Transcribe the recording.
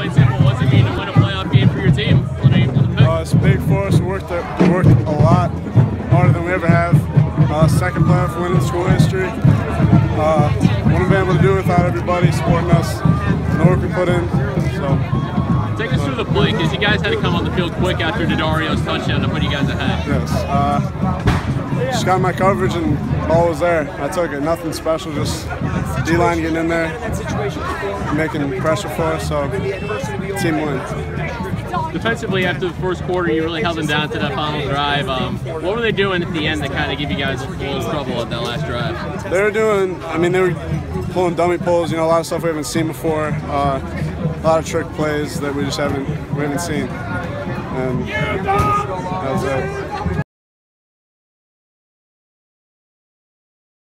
points. What was it mean to win a playoff game for your team? Uh, it's big for us. We worked, a, we worked a lot harder than we ever have. Uh, second playoff win in school history. Uh, wouldn't have been able to do it without everybody supporting us, the work we put in. So. Take us through the play because you guys had to come on the field quick after Daddario's touchdown to put you guys ahead. Yes. Uh, just got my coverage and ball was there. I took it. Nothing special, just D line getting in there, making pressure for us. So, team win. Defensively, after the first quarter, you really held them down to that final drive. Um, what were they doing at the end to kind of give you guys a little trouble at that last drive? They were doing, I mean, they were pulling dummy pulls, you know, a lot of stuff we haven't seen before. Uh, a lot of trick plays that we just haven't we haven't seen. And that was it.